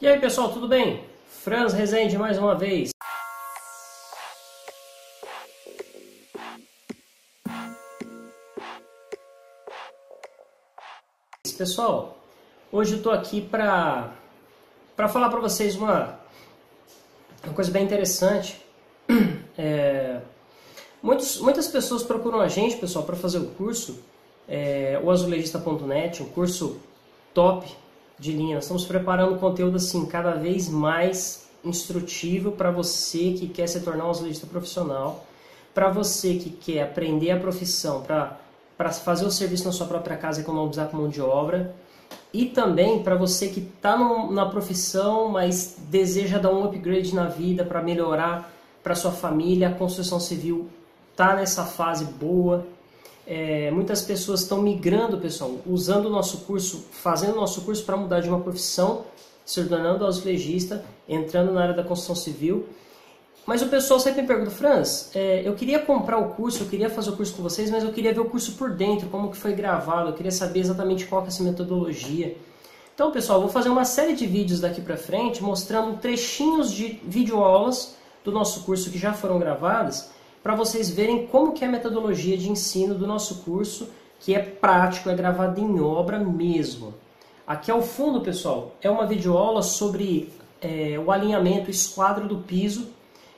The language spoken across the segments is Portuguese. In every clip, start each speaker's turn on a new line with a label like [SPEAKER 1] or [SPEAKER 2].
[SPEAKER 1] E aí pessoal, tudo bem? Franz Rezende mais uma vez. Pessoal, hoje eu estou aqui para para falar para vocês uma, uma coisa bem interessante. É, muitos, muitas pessoas procuram a gente, pessoal, para fazer o curso, é, o azulejista.net, um curso top de linha. Nós estamos preparando conteúdo assim cada vez mais instrutivo para você que quer se tornar um azulejista profissional, para você que quer aprender a profissão, para fazer o serviço na sua própria casa e economizar com mão de obra, e também para você que está na profissão, mas deseja dar um upgrade na vida para melhorar para sua família, a construção civil está nessa fase boa, é, muitas pessoas estão migrando, pessoal, usando o nosso curso, fazendo o nosso curso para mudar de uma profissão, se tornando azulejista, entrando na área da construção civil. Mas o pessoal sempre me pergunta, Franz, é, eu queria comprar o curso, eu queria fazer o curso com vocês, mas eu queria ver o curso por dentro, como que foi gravado, eu queria saber exatamente qual é essa metodologia. Então, pessoal, vou fazer uma série de vídeos daqui para frente mostrando trechinhos de videoaulas do nosso curso que já foram gravadas para vocês verem como que é a metodologia de ensino do nosso curso, que é prático, é gravado em obra mesmo. Aqui ao fundo, pessoal, é uma videoaula sobre é, o alinhamento, esquadro do piso,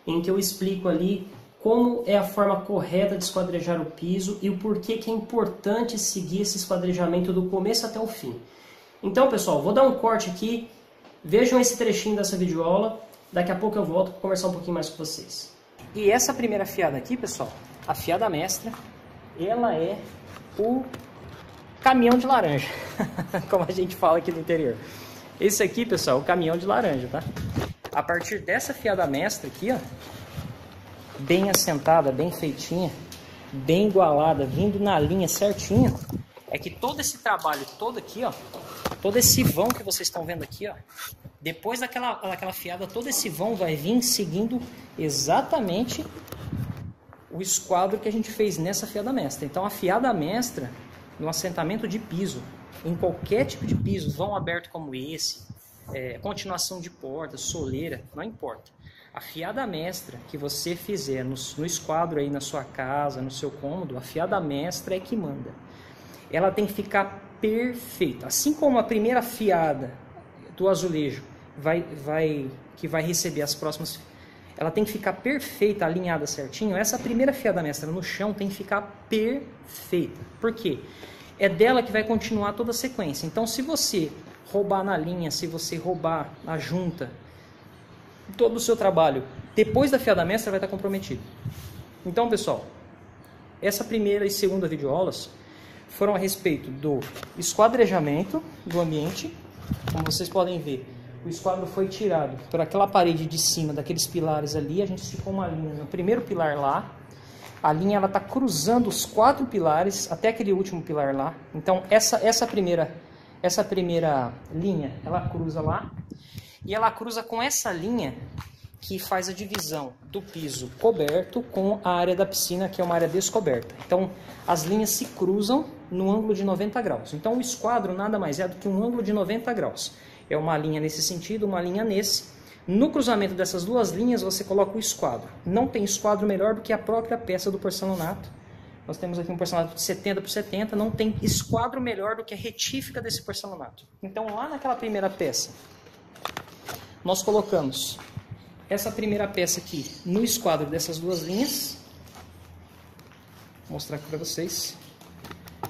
[SPEAKER 1] em que eu explico ali como é a forma correta de esquadrejar o piso e o porquê que é importante seguir esse esquadrejamento do começo até o fim. Então, pessoal, vou dar um corte aqui, vejam esse trechinho dessa videoaula, daqui a pouco eu volto para conversar um pouquinho mais com vocês. E essa primeira fiada aqui, pessoal, a fiada mestra, ela é o caminhão de laranja, como a gente fala aqui no interior. Esse aqui, pessoal, é o caminhão de laranja, tá? A partir dessa fiada mestra aqui, ó, bem assentada, bem feitinha, bem igualada, vindo na linha certinha, é que todo esse trabalho todo aqui, ó, todo esse vão que vocês estão vendo aqui, ó, depois daquela, daquela fiada, todo esse vão vai vir seguindo exatamente o esquadro que a gente fez nessa fiada mestra. Então a fiada mestra, no assentamento de piso, em qualquer tipo de piso, vão aberto como esse, é, continuação de porta, soleira, não importa. A fiada mestra que você fizer no, no esquadro aí na sua casa, no seu cômodo, a fiada mestra é que manda. Ela tem que ficar perfeita. Assim como a primeira fiada do azulejo vai, vai, que vai receber as próximas, ela tem que ficar perfeita, alinhada certinho. Essa primeira fiada mestra no chão tem que ficar perfeita. Por quê? É dela que vai continuar toda a sequência. Então, se você roubar na linha, se você roubar na junta, todo o seu trabalho depois da fiada mestra vai estar comprometido. Então, pessoal, essa primeira e segunda videoaulas foram a respeito do esquadrejamento do ambiente, como vocês podem ver, o esquadro foi tirado por aquela parede de cima, daqueles pilares ali, a gente ficou uma linha no primeiro pilar lá, a linha ela está cruzando os quatro pilares até aquele último pilar lá. Então essa essa primeira essa primeira linha ela cruza lá. E ela cruza com essa linha que faz a divisão do piso coberto com a área da piscina que é uma área descoberta. Então as linhas se cruzam no ângulo de 90 graus. Então o esquadro nada mais é do que um ângulo de 90 graus é uma linha nesse sentido, uma linha nesse. No cruzamento dessas duas linhas você coloca o esquadro. Não tem esquadro melhor do que a própria peça do porcelanato. Nós temos aqui um porcelanato de 70 por 70, não tem esquadro melhor do que a retífica desse porcelanato. Então lá naquela primeira peça, nós colocamos essa primeira peça aqui no esquadro dessas duas linhas. Vou mostrar aqui para vocês.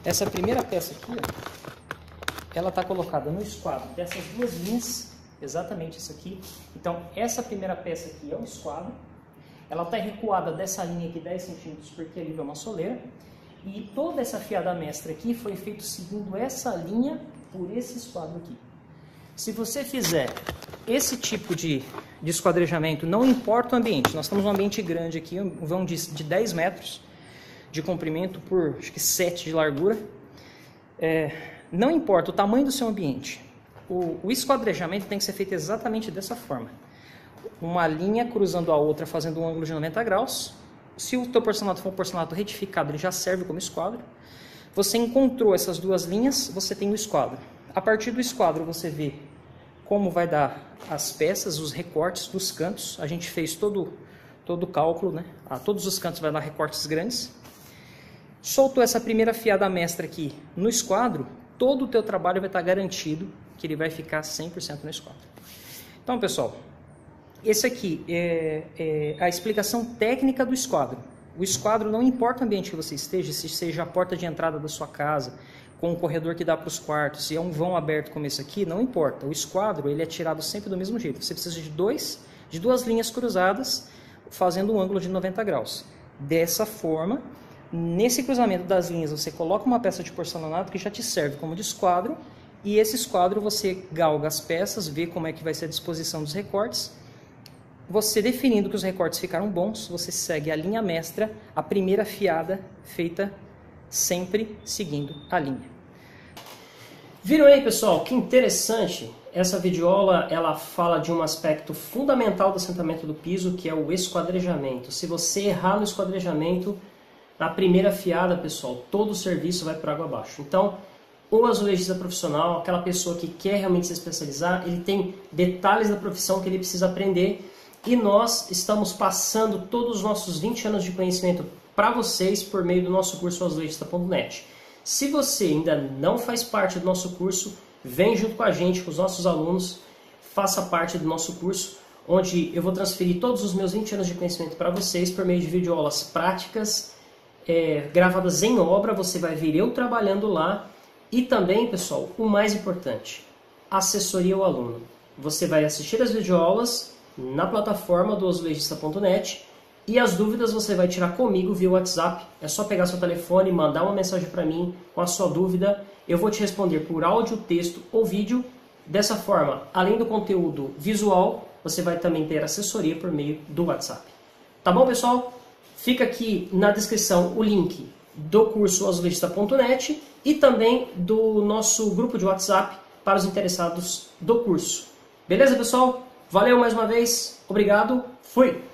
[SPEAKER 1] Essa primeira peça aqui, ó, ela está colocada no esquadro dessas duas linhas, exatamente isso aqui. Então, essa primeira peça aqui é o esquadro. Ela está recuada dessa linha aqui 10 centímetros, porque ali é uma soleira. E toda essa fiada mestra aqui foi feita seguindo essa linha por esse esquadro aqui. Se você fizer esse tipo de, de esquadrejamento, não importa o ambiente, nós estamos num ambiente grande aqui, um vão de, de 10 metros de comprimento por acho que 7 de largura. É, não importa o tamanho do seu ambiente, o, o esquadrejamento tem que ser feito exatamente dessa forma. Uma linha cruzando a outra, fazendo um ângulo de 90 graus. Se o teu porcelanato for um porcelanato retificado, ele já serve como esquadro. Você encontrou essas duas linhas, você tem o esquadro. A partir do esquadro, você vê
[SPEAKER 2] como vai dar as peças, os recortes dos cantos. A gente fez todo, todo o cálculo, né? A todos os cantos vai dar recortes grandes. Soltou essa primeira fiada mestra aqui no esquadro, todo o teu trabalho vai estar garantido que ele vai ficar 100% no esquadro. Então, pessoal, esse aqui é, é, a explicação técnica do esquadro. O esquadro não importa o ambiente que você esteja, se seja a porta de entrada da sua casa, com um corredor que dá para os quartos, se é um vão aberto como esse aqui, não importa. O esquadro ele é tirado sempre do mesmo jeito. Você precisa de, dois, de duas linhas cruzadas, fazendo um ângulo de 90 graus. Dessa forma, nesse cruzamento das linhas, você coloca uma peça de porcelanato que já te serve como de esquadro, e esse esquadro você galga as peças, vê como é que vai ser a disposição dos recortes. Você definindo que os recortes ficaram bons, você segue a linha mestra, a primeira fiada feita sempre seguindo a linha.
[SPEAKER 1] Viram aí, pessoal? Que interessante. Essa videoaula ela fala de um aspecto fundamental do assentamento do piso, que é o esquadrejamento. Se você errar no esquadrejamento, na primeira fiada, pessoal, todo o serviço vai por água abaixo. Então, o azulejista profissional, aquela pessoa que quer realmente se especializar, ele tem detalhes da profissão que ele precisa aprender e nós estamos passando todos os nossos 20 anos de conhecimento para vocês por meio do nosso curso azulejista.net. Se você ainda não faz parte do nosso curso, vem junto com a gente, com os nossos alunos, faça parte do nosso curso, onde eu vou transferir todos os meus 20 anos de conhecimento para vocês por meio de videoaulas práticas, é, gravadas em obra, você vai ver eu trabalhando lá, e também, pessoal, o mais importante, assessoria ao aluno. Você vai assistir as videoaulas na plataforma do azulejista.net e as dúvidas você vai tirar comigo via WhatsApp. É só pegar seu telefone, mandar uma mensagem para mim com a sua dúvida. Eu vou te responder por áudio, texto ou vídeo. Dessa forma, além do conteúdo visual, você vai também ter assessoria por meio do WhatsApp. Tá bom, pessoal? Fica aqui na descrição o link do curso azulejista.net e também do nosso grupo de WhatsApp para os interessados do curso. Beleza, pessoal? Valeu mais uma vez. Obrigado. Fui.